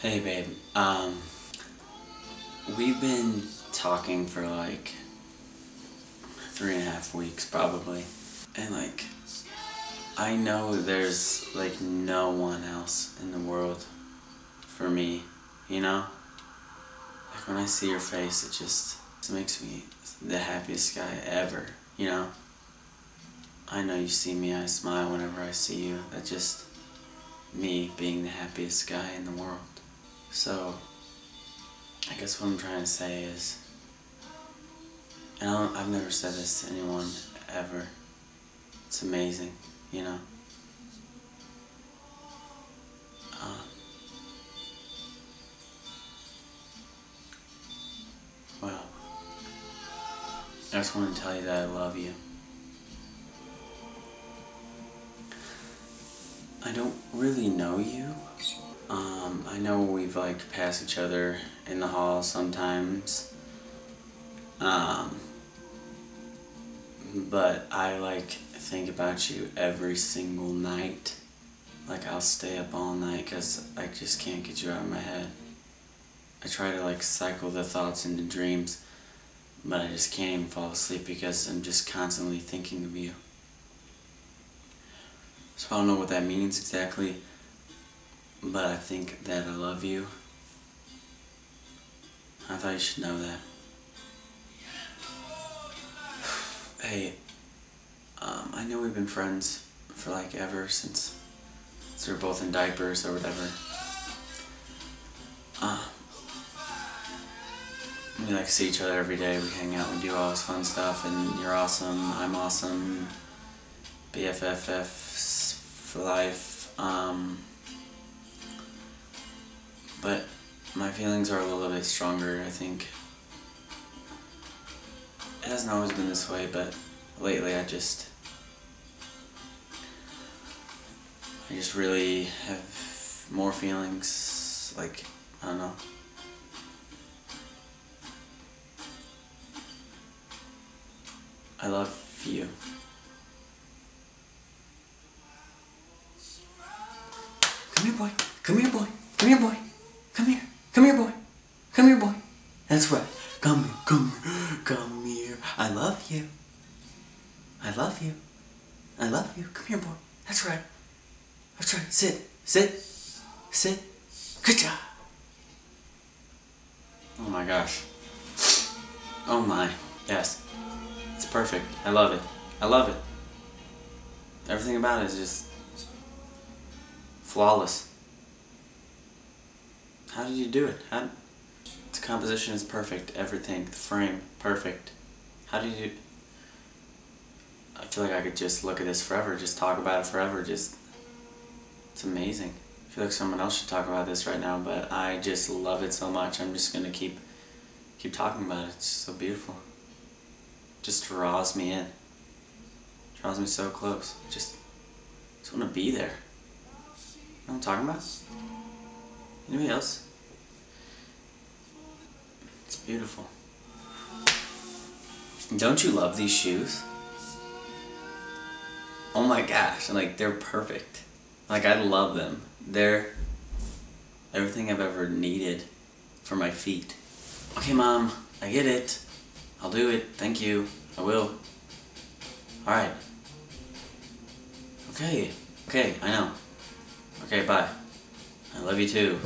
Hey babe, um, we've been talking for like three and a half weeks probably, and like, I know there's like no one else in the world for me, you know? Like when I see your face, it just, it makes me the happiest guy ever, you know? I know you see me, I smile whenever I see you. That's just me being the happiest guy in the world. So, I guess what I'm trying to say is, and I have never said this to anyone ever. It's amazing, you know. Um, well, I just want to tell you that I love you. I don't really know you. Um, I know we've like passed each other in the hall sometimes. Um, but I like think about you every single night. Like I'll stay up all night because I just can't get you out of my head. I try to like cycle the thoughts into dreams, but I just can't even fall asleep because I'm just constantly thinking of you. So I don't know what that means exactly, but I think that I love you. I thought you should know that. Hey, um, I know we've been friends for like ever since, since we were both in diapers or whatever. Uh, we like see each other every day. We hang out, we do all this fun stuff, and you're awesome. I'm awesome. BFFF for life. Um, feelings are a little bit stronger, I think. It hasn't always been this way, but lately I just. I just really have more feelings, like, I don't know. I love you. Come here, boy. Come here, boy. Come here, boy. Come here, boy. That's right. Come here. Come here. Come here. I love you. I love you. I love you. Come here, boy. That's right. That's right. Sit. Sit. Sit. Good job. Oh my gosh. Oh my. Yes. It's perfect. I love it. I love it. Everything about it is just flawless. How did you do it? How, composition is perfect. Everything, the frame, perfect. How do you? I feel like I could just look at this forever, just talk about it forever. Just, it's amazing. I feel like someone else should talk about this right now, but I just love it so much. I'm just gonna keep, keep talking about it. It's so beautiful. Just draws me in. Draws me so close. Just, just want to be there. You know what I'm talking about? Anybody else? Beautiful. Don't you love these shoes? Oh my gosh, like they're perfect. Like I love them. They're everything I've ever needed for my feet. Okay mom, I get it. I'll do it. Thank you. I will. Alright. Okay. Okay, I know. Okay, bye. I love you too.